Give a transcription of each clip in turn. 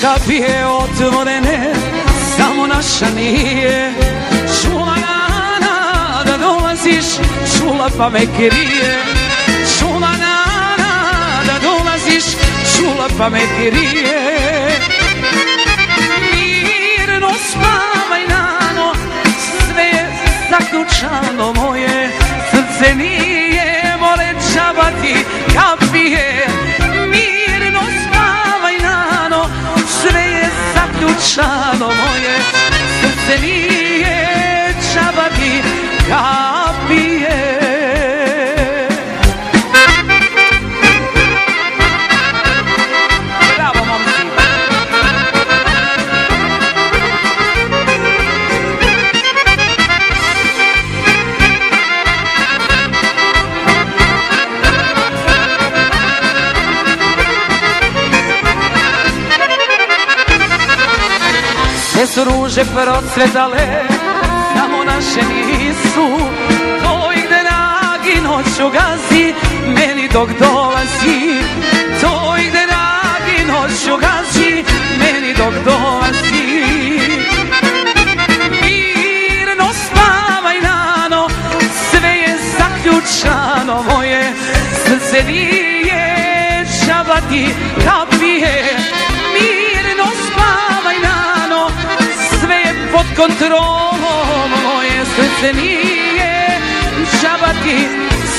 kapije otvorene Samo naša nije. Čula nana da dolaziš Čula pa me krije. Čula nana da dolaziš Čula pa me krije. Mirno spavaj nano Sve je zaključano moje. Srce nije Sve su ruže procvetale, samo naše nisu. To ide nagi noću gazi, meni dok dolazi. To ide nagi noću gazi, meni dok dolazi. Mirno spavaj nano, sve je zaključano moje. Srce nije čabati kapije kontrolom Moje srce nije čabati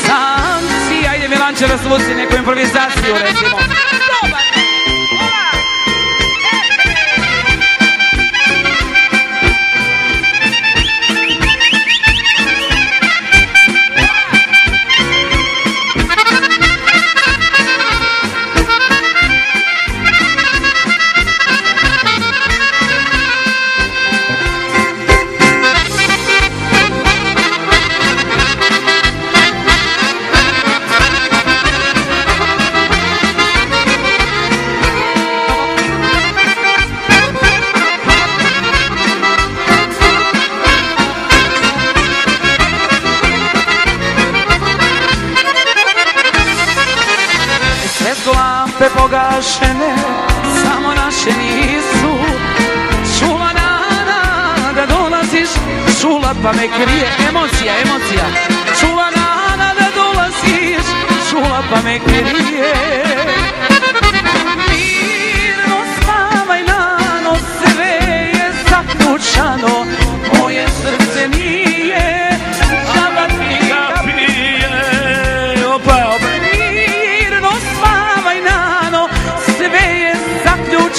samci Ajde Milanče razvuci neku improvizaciju recimo Dobar! Lampe pogašene, samo naše nisu. Čula nana da dolaziš, čula pa me krije Emocija, emocija. Čula nana da dolaziš, čula pa me krije. Mirno spavaj nano, sve je zaključano Moje srce nije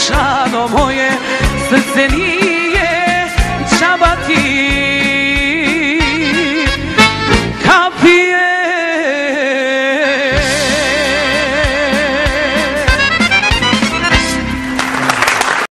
zaključano moje srce nije